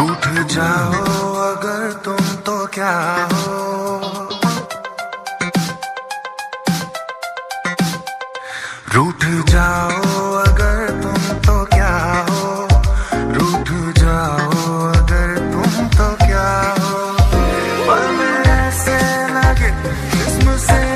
तो रूठ जाओ, अगर तुम तो क्या हो। रूठ जाओ, अगर तुम तो क्या हो। जाओ, अगर तुम तो क्या लगे से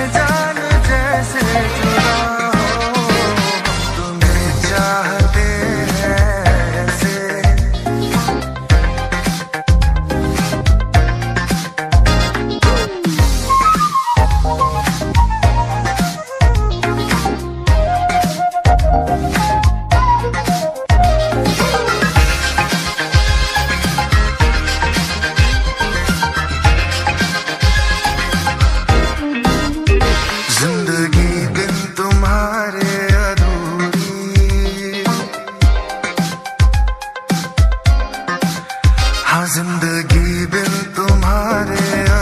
ज़िंदगी बिन तुम्हारे